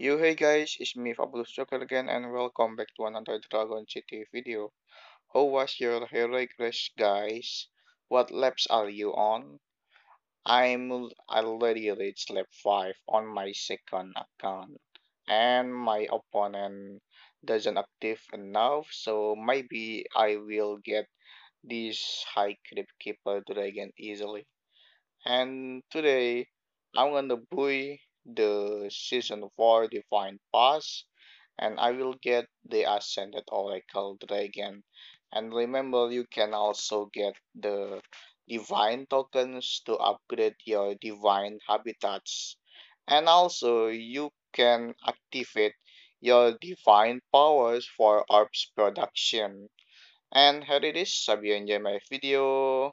Yo hey guys, it's me Fabulous Joker again and welcome back to another Dragon City video. How was your heroic race guys? What laps are you on? I'm already reached lap 5 on my second account and my opponent doesn't active enough so maybe I will get this high creep keeper dragon easily. And today I'm gonna buy the season 4 divine pass and I will get the ascended oracle dragon. And remember you can also get the divine tokens to upgrade your divine habitats. And also you can activate your divine powers for orbs production. And here it is hope you enjoy my video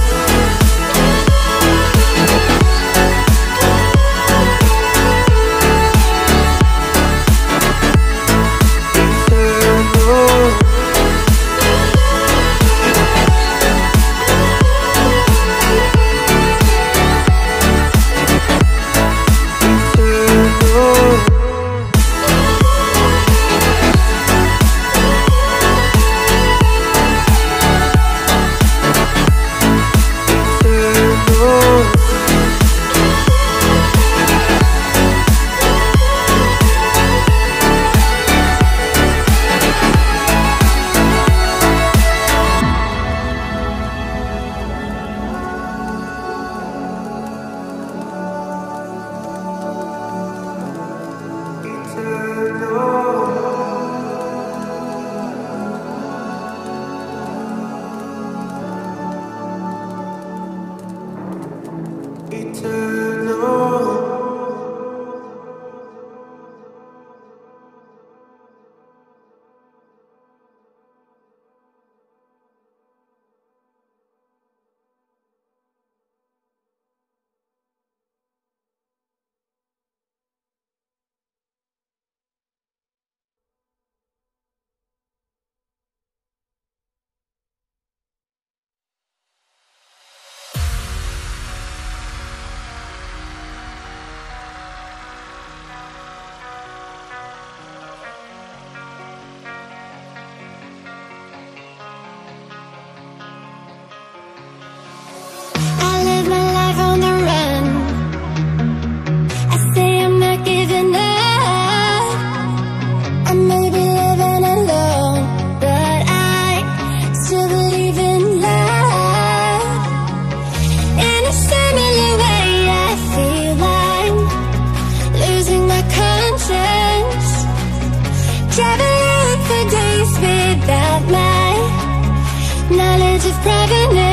Just pregnant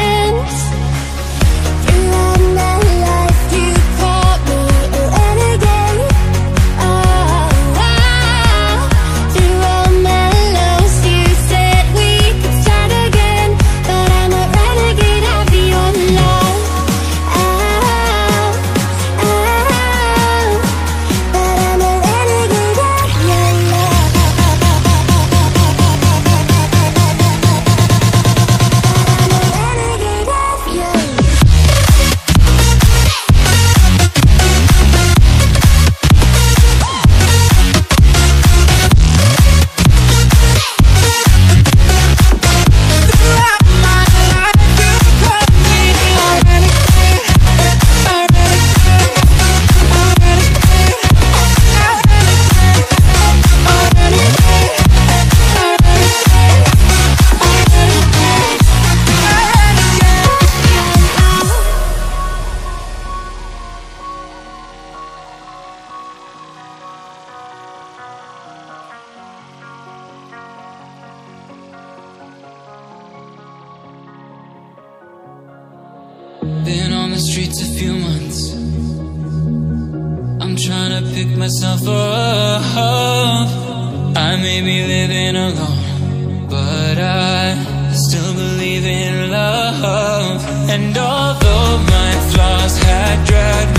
been on the streets a few months. I'm trying to pick myself up. I may be living alone But I still believe in love. And although my flaws had dragged